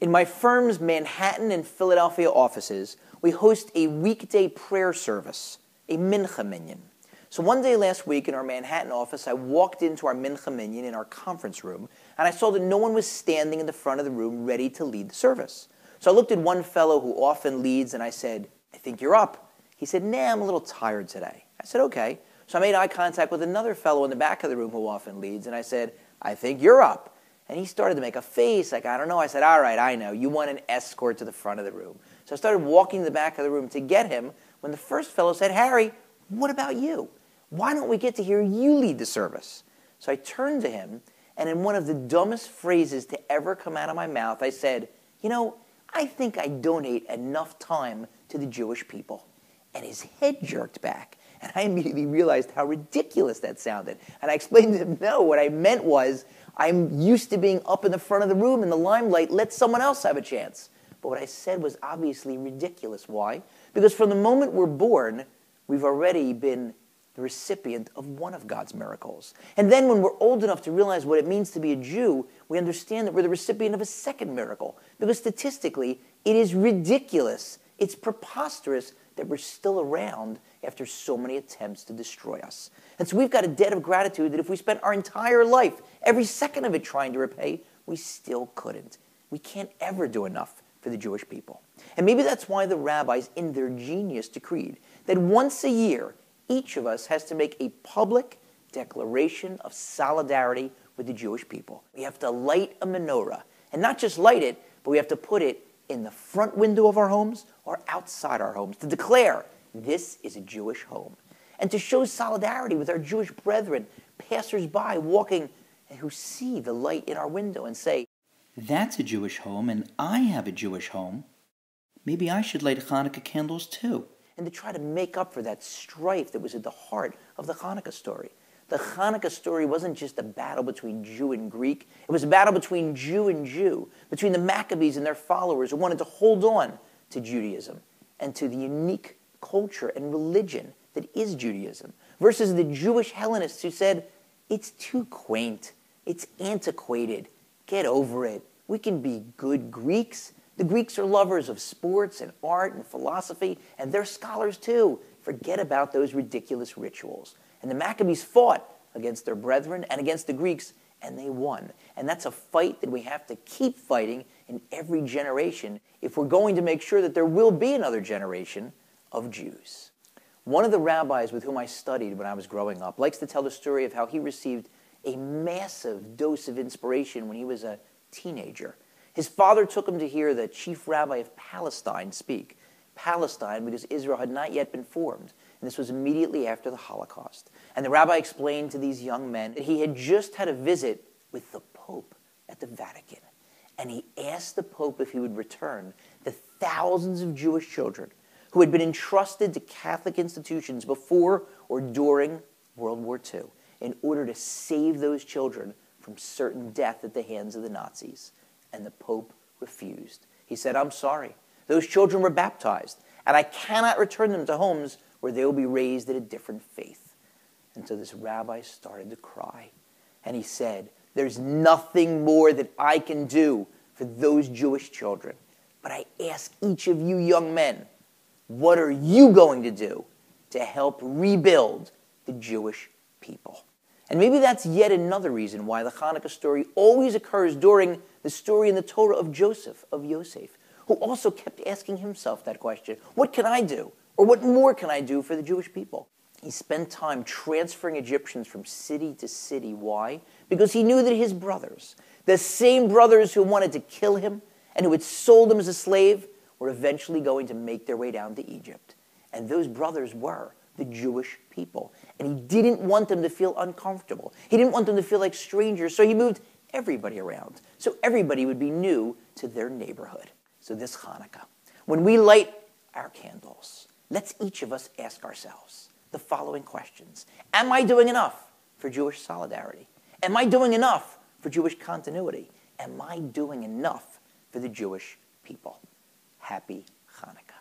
In my firm's Manhattan and Philadelphia offices, we host a weekday prayer service, a mincha minyan. So one day last week in our Manhattan office, I walked into our mincha minyan in our conference room, and I saw that no one was standing in the front of the room ready to lead the service. So I looked at one fellow who often leads, and I said, I think you're up. He said, Nah, I'm a little tired today. I said, Okay. So I made eye contact with another fellow in the back of the room who often leads, and I said, I think you're up. And he started to make a face, like, I don't know. I said, All right, I know. You want an escort to the front of the room. So I started walking to the back of the room to get him when the first fellow said, Harry, what about you? Why don't we get to hear you lead the service? So I turned to him, and in one of the dumbest phrases to ever come out of my mouth, I said, You know, I think I donate enough time to the Jewish people. And his head jerked back. And I immediately realized how ridiculous that sounded. And I explained to him, no, what I meant was, I'm used to being up in the front of the room in the limelight. Let someone else have a chance. But what I said was obviously ridiculous. Why? Because from the moment we're born, we've already been the recipient of one of God's miracles. And then when we're old enough to realize what it means to be a Jew, we understand that we're the recipient of a second miracle. Because statistically, it is ridiculous, it's preposterous that we're still around after so many attempts to destroy us. And so we've got a debt of gratitude that if we spent our entire life, every second of it trying to repay, we still couldn't. We can't ever do enough for the Jewish people. And maybe that's why the rabbis, in their genius, decreed that once a year, each of us has to make a public declaration of solidarity with the Jewish people. We have to light a menorah, and not just light it, but we have to put it in the front window of our homes or outside our homes to declare this is a Jewish home. And to show solidarity with our Jewish brethren, passersby walking who see the light in our window and say, That's a Jewish home, and I have a Jewish home. Maybe I should light Hanukkah candles too. And to try to make up for that strife that was at the heart of the Hanukkah story. The Hanukkah story wasn't just a battle between Jew and Greek, it was a battle between Jew and Jew, between the Maccabees and their followers who wanted to hold on to Judaism and to the unique culture and religion that is Judaism, versus the Jewish Hellenists who said, it's too quaint, it's antiquated, get over it. We can be good Greeks. The Greeks are lovers of sports and art and philosophy, and they're scholars too. Forget about those ridiculous rituals. And the Maccabees fought against their brethren and against the Greeks, and they won. And that's a fight that we have to keep fighting in every generation if we're going to make sure that there will be another generation of Jews. One of the rabbis with whom I studied when I was growing up likes to tell the story of how he received a massive dose of inspiration when he was a teenager. His father took him to hear the chief rabbi of Palestine speak. Palestine, because Israel had not yet been formed. And this was immediately after the Holocaust. And the rabbi explained to these young men that he had just had a visit with the Pope at the Vatican. And he asked the Pope if he would return the thousands of Jewish children who had been entrusted to Catholic institutions before or during World War II in order to save those children from certain death at the hands of the Nazis. And the Pope refused. He said, I'm sorry. Those children were baptized, and I cannot return them to homes where they will be raised in a different faith. And so this rabbi started to cry. And he said, There's nothing more that I can do for those Jewish children. But I ask each of you young men, what are you going to do to help rebuild the Jewish people? And maybe that's yet another reason why the Hanukkah story always occurs during the story in the Torah of Joseph, of Yosef, who also kept asking himself that question What can I do? Or what more can I do for the Jewish people? He spent time transferring Egyptians from city to city. Why? Because he knew that his brothers, the same brothers who wanted to kill him and who had sold him as a slave, were eventually going to make their way down to Egypt. And those brothers were the Jewish people. And he didn't want them to feel uncomfortable. He didn't want them to feel like strangers, so he moved everybody around. So everybody would be new to their neighborhood. So this Hanukkah, when we light our candles, let's each of us ask ourselves the following questions Am I doing enough for Jewish solidarity? Am I doing enough for Jewish continuity? Am I doing enough for the Jewish people? Happy Hanukkah.